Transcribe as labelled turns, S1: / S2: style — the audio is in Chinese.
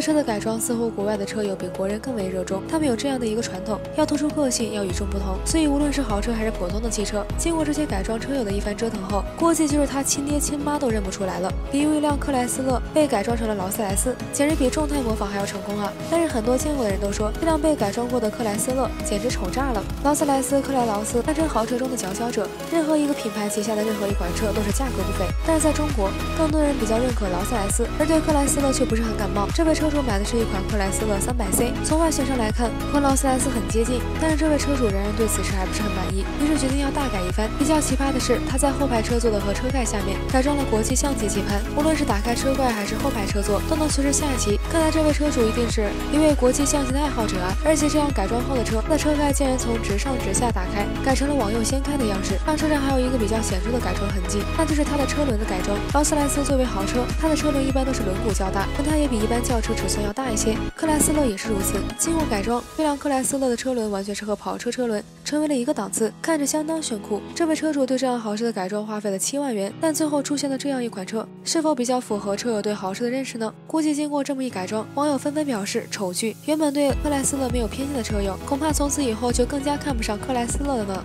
S1: 车的改装似乎国外的车友比国人更为热衷，他们有这样的一个传统，要突出个性，要与众不同。所以无论是豪车还是普通的汽车，经过这些改装车友的一番折腾后，估计就是他亲爹亲妈都认不出来了。比如一辆克莱斯勒被改装成了劳斯莱斯，简直比众泰模仿还要成功啊！但是很多见过的人都说，这辆被改装过的克莱斯勒简直丑炸了。劳斯莱斯、克莱劳斯，堪称豪车中的佼佼者。任何一个品牌旗下的任何一款车都是价格不菲。但是在中国，更多人比较认可劳斯莱斯，而对克莱斯勒却不是很感冒。这位车车主买的是一款克莱斯勒 300C，从外形上来看和劳斯莱斯很接近，但是这位车主仍然对此车还不是很满意，于是决定要大改一番。比较奇葩的是，他在后排车座的和车盖下面改装了国际象棋棋盘，无论是打开车盖还是后排车座，都能随时下棋。看来这位车主一定是一位国际象棋的爱好者啊！而且这样改装后的车，它的车盖竟然从直上直下打开，改成了往右掀开的样式。让车上还有一个比较显著的改装痕迹，那就是它的车轮的改装。劳斯莱斯作为豪车，它的车轮一般都是轮毂较大，但它也比一般轿车尺寸要大一些。克莱斯勒也是如此，经过改装，这辆克莱斯勒的车轮完全是和跑车车轮成为了一个档次，看着相当炫酷。这位车主对这辆豪车的改装花费了七万元，但最后出现了这样一款车，是否比较符合车友对豪车的认识呢？估计经过这么一改装，网友纷纷表示丑剧。原本对克莱斯勒没有偏见的车友，恐怕从此以后就更加看不上克莱斯勒了呢。